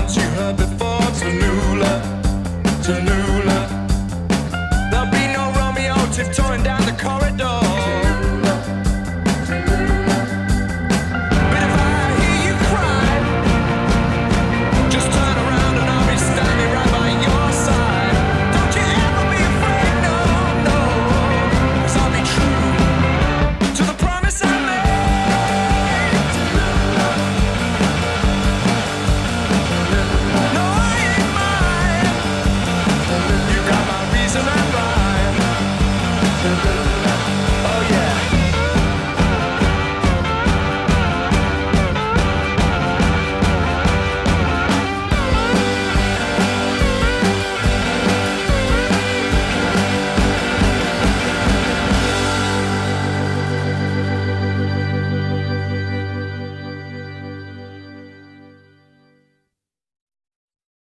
Once you heard before. It's a new life. the